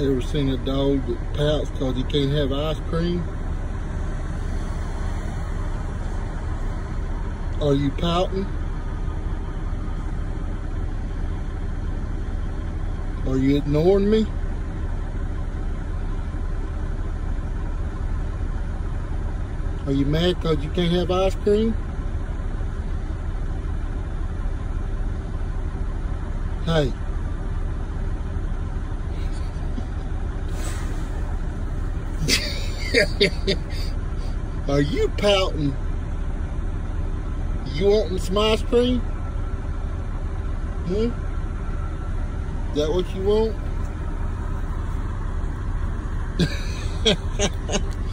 Ever seen a dog that pouts because he can't have ice cream? Are you pouting? Are you ignoring me? Are you mad because you can't have ice cream? Hey. Are you pouting? You wanting some ice cream? Hmm? Is that what you want?